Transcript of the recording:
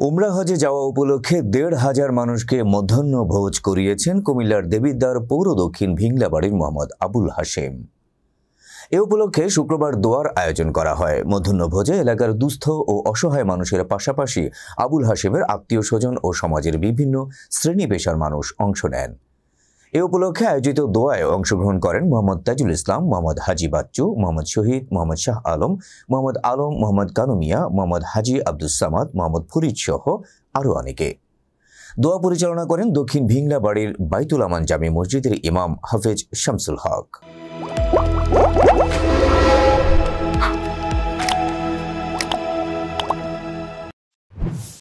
উমরা হজে যাওয়া উপলক্ষে দেড় হাজার মানুষকে মধ্যাহ্ন ভোজ করিয়েছেন কুমিল্লার দেবিদ্বার পৌর দক্ষিণ ভিংলাবাড়ির মোহাম্মদ আবুল হাশেম। এ উপলক্ষে শুক্রবার দোয়ার আয়োজন করা হয়। মধ্যাহ্নভোজে এলাকার দুস্থ ও অসহায় মানুষের পাশাপাশি আবুল হাশেমের আত্মীয় স্বজন ও সমাজের বিভিন্ন শ্রেণি পেশার মানুষ অংশ নেন। এ উপলক্ষে আয়োজিত দোয়ায় অংশগ্রহণ করেন মোহাম্মদ তাজুল ইসলাম, মোহাম্মদ হাজি বাচ্চু, মোহাম্মদ শহীদ, মোহাম্মদ শাহ আলম, মোহাম্মদ আলম, মোহাম্মদ কানুমিয়া, মোহাম্মদ হাজি আব্দুল সামাদ, মোহাম্মদ ফরিদ সহ আরও অনেকে। দোয়া পরিচালনা করেন দক্ষিণ ভিংলা বাড়ির বাইতুল আমান জামি মসজিদের ইমাম হাফেজ শামসুল হক।